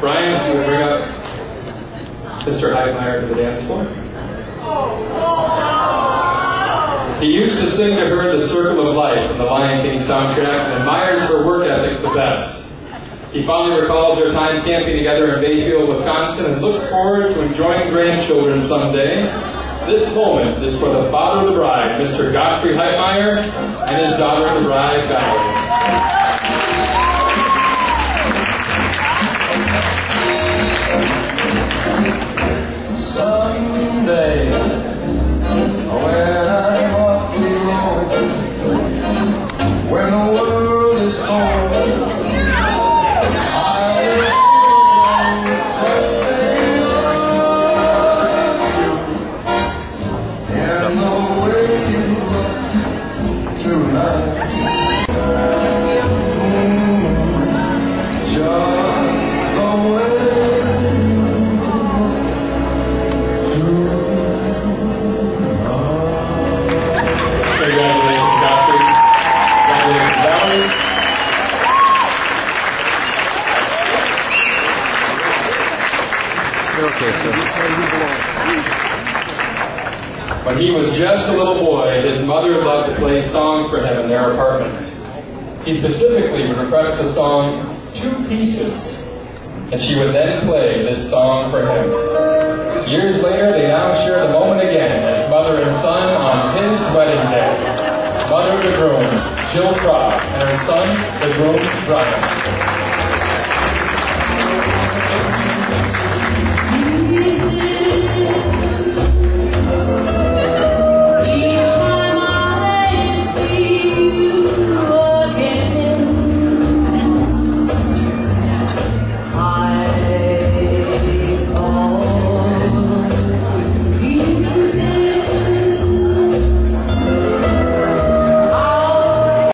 Brian, you bring up Mr. Heidmeyer to the dance floor? He used to sing to her The Circle of Life in the Lion King soundtrack and admires her work ethic the best. He fondly recalls their time camping together in Bayfield, Wisconsin, and looks forward to enjoying grandchildren someday. This moment is for the father of the bride, Mr. Godfrey Heitmeyer, and his daughter, the bride, Vallery. The world is cold, okay, sir. When he was just a little boy, his mother loved to play songs for him in their apartment. He specifically would request the song Two Pieces, and she would then play this song for him. Years later, they now share the moment again as mother and son on his wedding day. Mother the groom, Jill Croft, and her son, the groom, Brian.